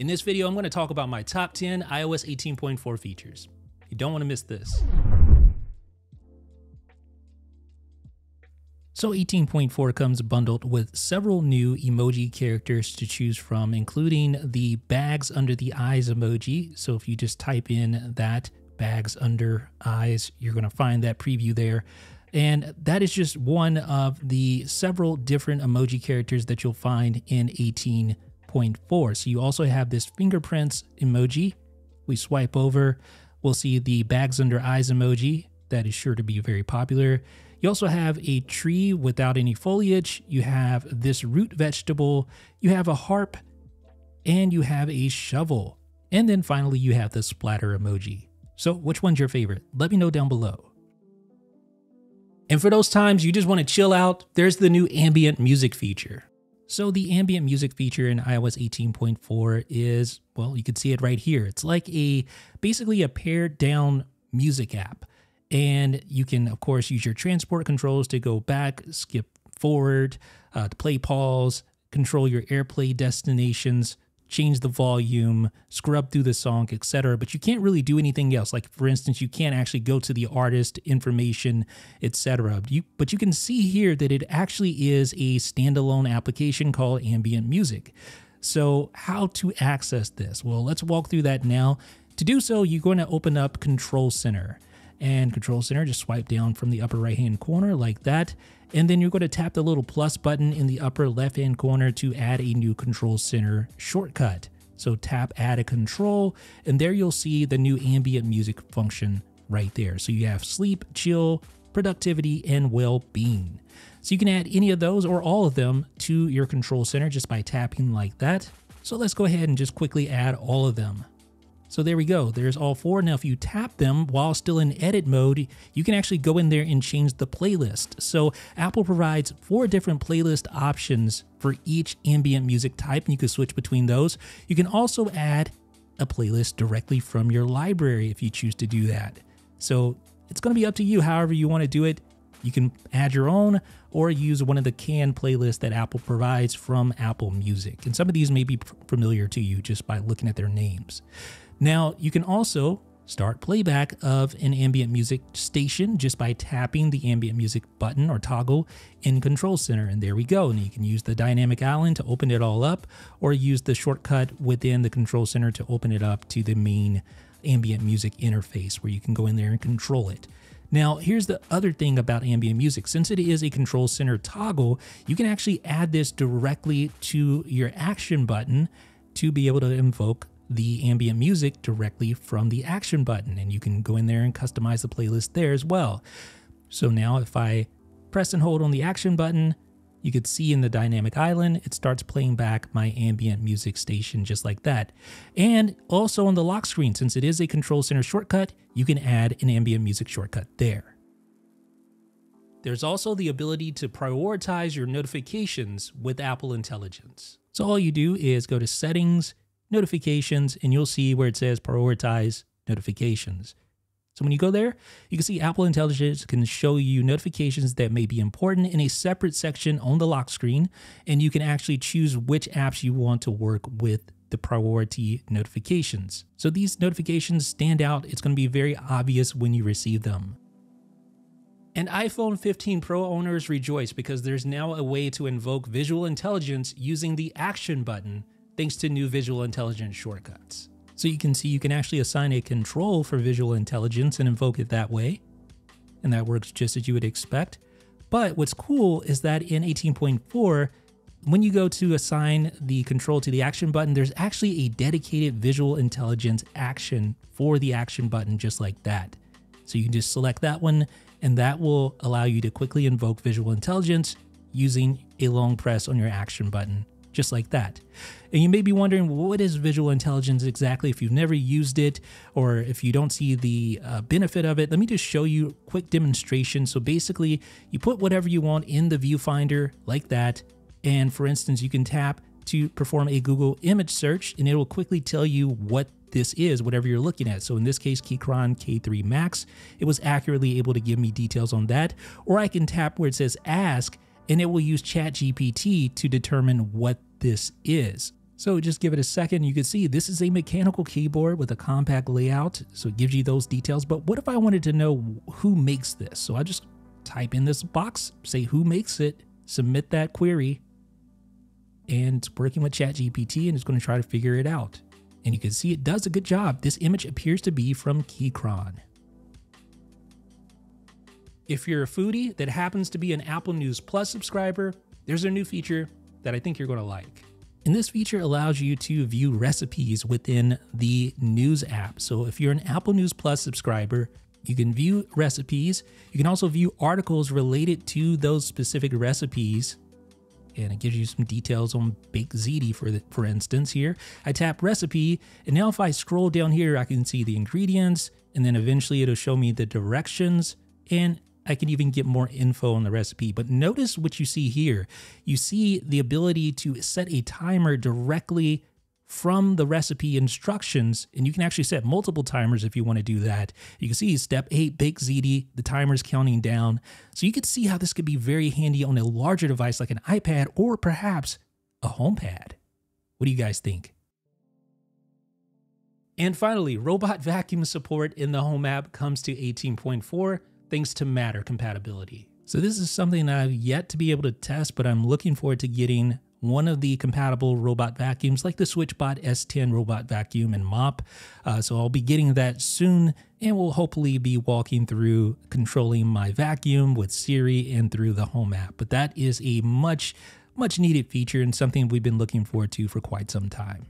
In this video, I'm going to talk about my top 10 iOS 18.4 features. You don't want to miss this. So 18.4 comes bundled with several new emoji characters to choose from, including the bags under the eyes emoji. So if you just type in that bags under eyes, you're going to find that preview there. And that is just one of the several different emoji characters that you'll find in 18. 0.4. So you also have this fingerprints emoji. We swipe over, we'll see the bags under eyes emoji. That is sure to be very popular. You also have a tree without any foliage. You have this root vegetable. You have a harp and you have a shovel. And then finally, you have the splatter emoji. So which one's your favorite? Let me know down below. And for those times you just want to chill out, there's the new ambient music feature. So the ambient music feature in iOS 18.4 is, well, you can see it right here. It's like a basically a pared down music app. And you can, of course, use your transport controls to go back, skip forward, uh, to play pause, control your AirPlay destinations, change the volume, scrub through the song, etc. But you can't really do anything else. Like for instance, you can't actually go to the artist information, etc. You, but you can see here that it actually is a standalone application called Ambient Music. So how to access this? Well, let's walk through that now. To do so, you're going to open up Control Center. And Control Center, just swipe down from the upper right hand corner like that. And then you're going to tap the little plus button in the upper left hand corner to add a new control center shortcut. So tap add a control and there you'll see the new ambient music function right there. So you have sleep, chill, productivity, and well-being. So you can add any of those or all of them to your control center just by tapping like that. So let's go ahead and just quickly add all of them. So there we go. There's all four. Now, if you tap them while still in edit mode, you can actually go in there and change the playlist. So Apple provides four different playlist options for each ambient music type, and you can switch between those. You can also add a playlist directly from your library if you choose to do that. So it's going to be up to you however you want to do it. You can add your own or use one of the canned playlists that Apple provides from Apple Music. And some of these may be familiar to you just by looking at their names. Now, you can also start playback of an ambient music station just by tapping the ambient music button or toggle in Control Center. And there we go. And you can use the dynamic island to open it all up or use the shortcut within the Control Center to open it up to the main ambient music interface where you can go in there and control it. Now, here's the other thing about ambient music. Since it is a control center toggle, you can actually add this directly to your action button to be able to invoke the ambient music directly from the action button and you can go in there and customize the playlist there as well. So now if I press and hold on the action button, you could see in the dynamic island, it starts playing back my ambient music station just like that. And also on the lock screen, since it is a control center shortcut, you can add an ambient music shortcut there. There's also the ability to prioritize your notifications with Apple Intelligence. So all you do is go to settings, notifications, and you'll see where it says prioritize notifications. So when you go there, you can see Apple Intelligence can show you notifications that may be important in a separate section on the lock screen, and you can actually choose which apps you want to work with the priority notifications. So these notifications stand out. It's going to be very obvious when you receive them. And iPhone 15 Pro owners rejoice because there's now a way to invoke visual intelligence using the action button thanks to new visual intelligence shortcuts. So you can see you can actually assign a control for visual intelligence and invoke it that way. And that works just as you would expect. But what's cool is that in 18.4, when you go to assign the control to the action button, there's actually a dedicated visual intelligence action for the action button just like that. So you can just select that one and that will allow you to quickly invoke visual intelligence using a long press on your action button just like that. And you may be wondering, what is visual intelligence exactly if you've never used it or if you don't see the uh, benefit of it? Let me just show you a quick demonstration. So basically, you put whatever you want in the viewfinder like that. And for instance, you can tap to perform a Google image search and it will quickly tell you what this is, whatever you're looking at. So in this case, Keychron K3 Max, it was accurately able to give me details on that. Or I can tap where it says ask and it will use ChatGPT to determine what this is. So just give it a second. You can see this is a mechanical keyboard with a compact layout. So it gives you those details. But what if I wanted to know who makes this? So I just type in this box, say who makes it, submit that query, and it's working with ChatGPT and it's going to try to figure it out. And you can see it does a good job. This image appears to be from Keychron. If you're a foodie that happens to be an Apple News Plus subscriber, there's a new feature that I think you're going to like. And this feature allows you to view recipes within the News app. So if you're an Apple News Plus subscriber, you can view recipes. You can also view articles related to those specific recipes. And it gives you some details on baked ziti, for the, for instance. Here, I tap recipe, and now if I scroll down here, I can see the ingredients, and then eventually it'll show me the directions, and I can even get more info on the recipe. But notice what you see here. You see the ability to set a timer directly from the recipe instructions, and you can actually set multiple timers if you want to do that. You can see step eight, bake ziti, the timer's counting down. So you can see how this could be very handy on a larger device like an iPad or perhaps a HomePad. What do you guys think? And finally, robot vacuum support in the Home app comes to 18.4 thanks to Matter compatibility. So this is something that I've yet to be able to test, but I'm looking forward to getting one of the compatible robot vacuums like the SwitchBot S10 robot vacuum and mop. Uh, so I'll be getting that soon and will hopefully be walking through controlling my vacuum with Siri and through the home app. But that is a much, much needed feature and something we've been looking forward to for quite some time.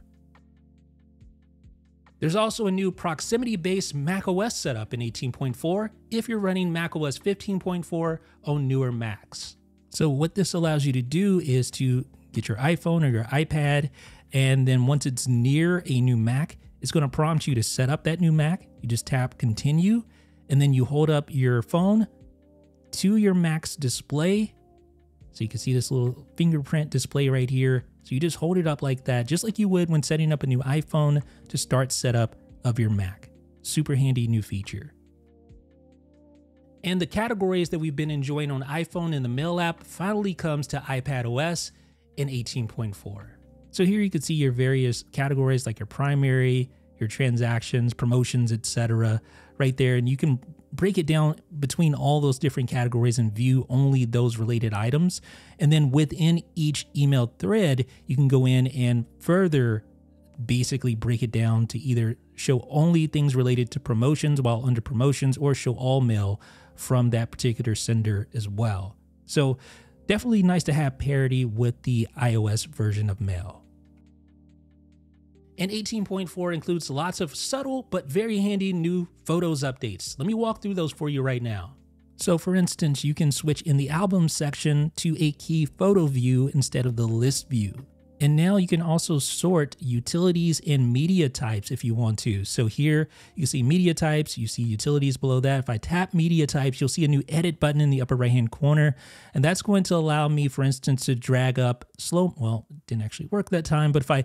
There's also a new proximity-based macOS setup in 18.4 if you're running macOS 15.4 on newer Macs. So what this allows you to do is to get your iPhone or your iPad, and then once it's near a new Mac, it's going to prompt you to set up that new Mac. You just tap continue, and then you hold up your phone to your Mac's display. So you can see this little fingerprint display right here. So you just hold it up like that, just like you would when setting up a new iPhone to start setup of your Mac. Super handy new feature. And the categories that we've been enjoying on iPhone in the Mail app finally comes to iPad OS in 18.4. So here you can see your various categories like your primary, your transactions, promotions, etc. right there and you can break it down between all those different categories and view only those related items. And then within each email thread, you can go in and further basically break it down to either show only things related to promotions while under promotions or show all mail from that particular sender as well. So definitely nice to have parity with the iOS version of mail. And 18.4 includes lots of subtle but very handy new photos updates. Let me walk through those for you right now. So for instance, you can switch in the album section to a key photo view instead of the list view. And now you can also sort utilities and media types if you want to. So here you see media types, you see utilities below that. If I tap media types, you'll see a new edit button in the upper right hand corner. And that's going to allow me, for instance, to drag up slow, well, didn't actually work that time, but if I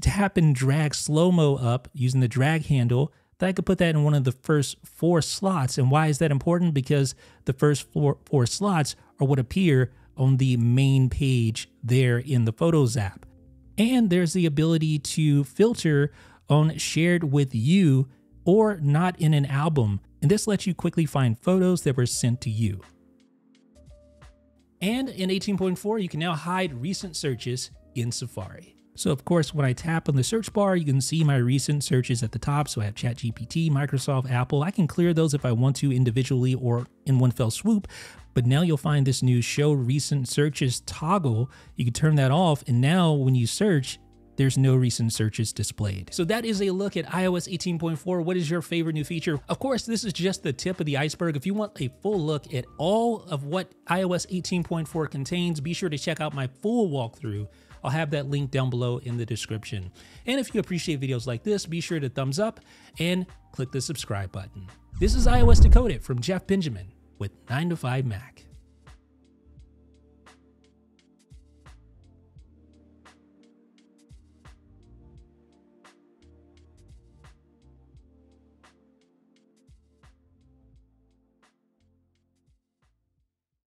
tap and drag slow-mo up using the drag handle, then I could put that in one of the first four slots. And why is that important? Because the first four, four slots are what appear on the main page there in the Photos app. And there's the ability to filter on shared with you or not in an album. And this lets you quickly find photos that were sent to you. And in 18.4, you can now hide recent searches in Safari. So of course, when I tap on the search bar, you can see my recent searches at the top. So I have ChatGPT, Microsoft, Apple. I can clear those if I want to individually or in one fell swoop. But now you'll find this new show recent searches toggle. You can turn that off. And now when you search, there's no recent searches displayed. So that is a look at iOS 18.4. What is your favorite new feature? Of course, this is just the tip of the iceberg. If you want a full look at all of what iOS 18.4 contains, be sure to check out my full walkthrough I'll have that link down below in the description. And if you appreciate videos like this, be sure to thumbs up and click the subscribe button. This is iOS Decoded from Jeff Benjamin with 9 to 5 Mac.